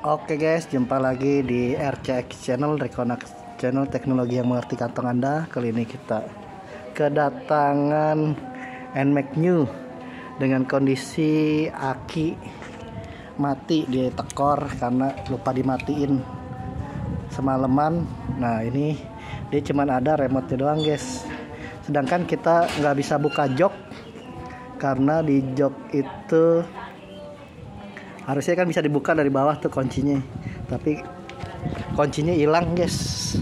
Oke guys, jumpa lagi di RCX Channel, Reconnect Channel Teknologi yang mengerti kantong Anda. Kali ini kita kedatangan NMAX New dengan kondisi aki mati di tekor karena lupa dimatiin semalaman. Nah ini dia cuman ada remote doang guys. Sedangkan kita nggak bisa buka jok karena di jok itu harusnya kan bisa dibuka dari bawah tuh kuncinya. Tapi kuncinya hilang guys.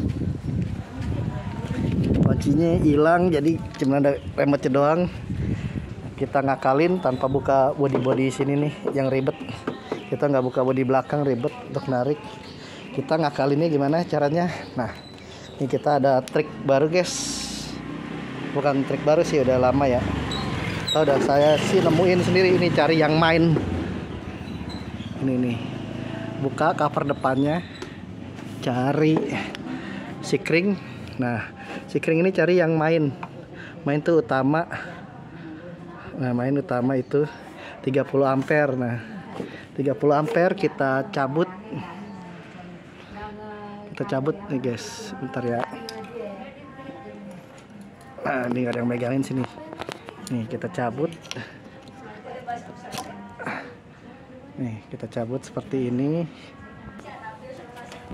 Kuncinya hilang jadi cuma ada remote doang. Kita ngakalin tanpa buka body body sini nih yang ribet. Kita nggak buka body belakang ribet untuk narik. Kita ngakalinnya gimana caranya? Nah ini kita ada trik baru guys. Bukan trik baru sih udah lama ya. Tahu udah saya sih nemuin sendiri ini cari yang main ini nih. Buka cover depannya. Cari sikring nah sikring ini cari yang main. Main tuh utama. Nah main utama itu 30 ampere. Nah 30 ampere kita cabut. Kita cabut nih guys. Bentar ya. Nah ini ada yang megangin sini. Nih kita cabut kita cabut seperti ini.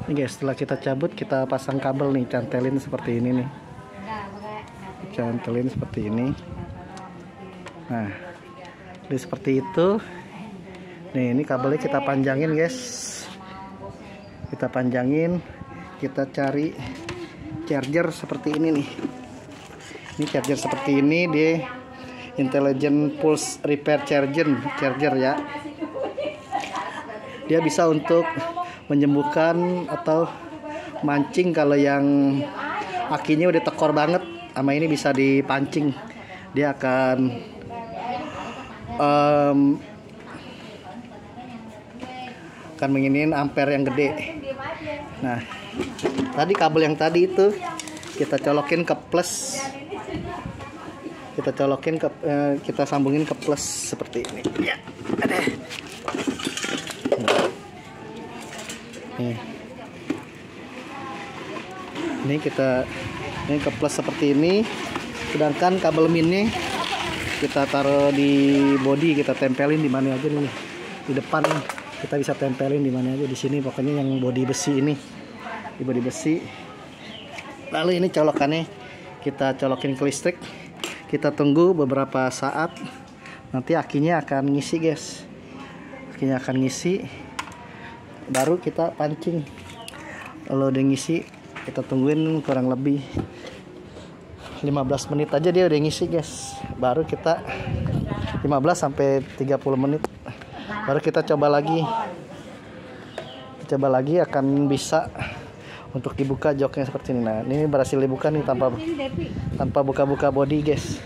Nih guys setelah kita cabut kita pasang kabel nih cantelin seperti ini nih. Cantelin seperti ini. Nah jadi seperti itu. Nih ini kabelnya kita panjangin guys. Kita panjangin. Kita cari charger seperti ini nih. Ini charger seperti ini dia intelligent pulse repair charger charger ya dia bisa untuk menyembuhkan atau mancing kalau yang akinya udah tekor banget sama ini bisa dipancing. Dia akan um, akan menginin ampere yang gede. Nah tadi kabel yang tadi itu kita colokin ke plus. Kita colokin ke eh, kita sambungin ke plus seperti ini. Ya nih. Ini kita ini ke plus seperti ini. Sedangkan kabel minnya kita taruh di body kita tempelin di mana aja nih. Di depan kita bisa tempelin di mana aja. Di sini pokoknya yang body besi ini. Di body besi. Lalu ini colokannya. Kita colokin ke listrik. Kita tunggu beberapa saat. Nanti akinya akan ngisi guys. Akinya akan ngisi baru kita pancing. Kalau udah ngisi kita tungguin kurang lebih 15 menit aja dia udah ngisi guys. Baru kita 15 sampai 30 menit. Baru kita coba lagi. Coba lagi akan bisa untuk dibuka joknya seperti ini. Nah ini berhasil dibuka nih tanpa tanpa buka-buka body guys.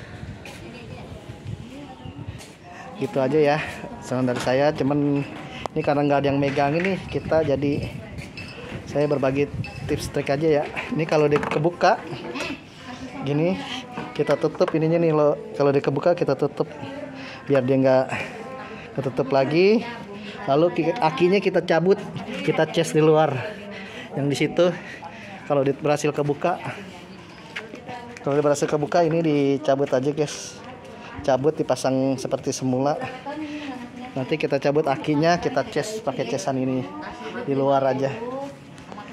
Gitu aja ya saran dari saya. Cuman ini karena nggak ada yang megang ini kita jadi saya berbagi tips trik aja ya. Ini kalau dikebuka gini kita tutup ininya nih lo kalau dikebuka kita tutup biar dia nggak ketutup lagi. Lalu akinya kita cabut kita cas di luar. Yang di situ kalau berhasil kebuka kalau berhasil kebuka ini dicabut aja guys. Cabut dipasang seperti semula nanti kita cabut akinya kita cas pakai casan ini di luar aja.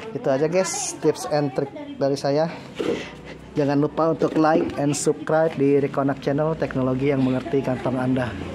Itu aja guys tips and trick dari saya. Jangan lupa untuk like and subscribe di Reconnect channel teknologi yang mengerti kantong anda